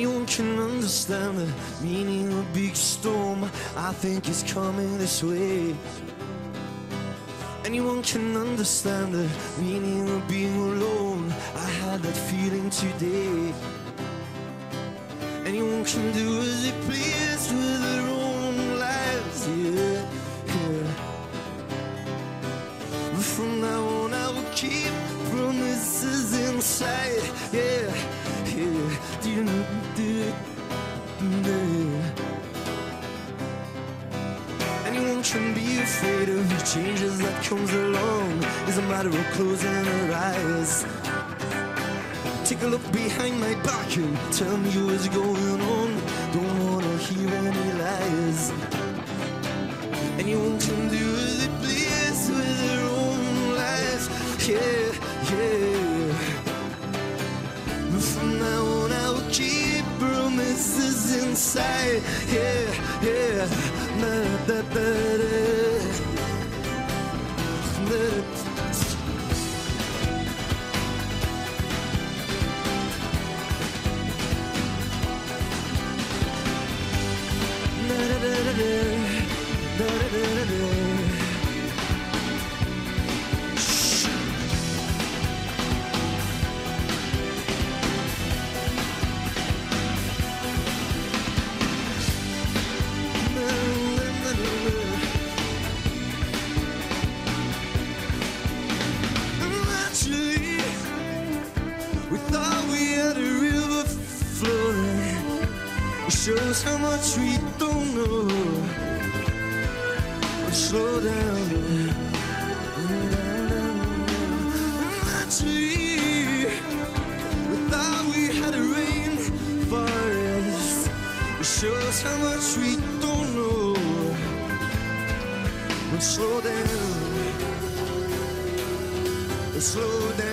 Anyone can understand the meaning of big storm. I think it's coming this way. Anyone can understand the meaning of being alone. I had that feeling today. Anyone can do as they please with their own lives, yeah, yeah. But from now on, I will keep promises inside, yeah, Anyone can be afraid of the changes that comes along. It's a matter of closing our eyes. Take a look behind my back and tell me what's going inside. Yeah, yeah. Da, da, da, we thought we had a river flowing. It shows how much we don't know. Slow down. Actually, we had a rainforest. It shows how much we don't know. But slow down. Slow down.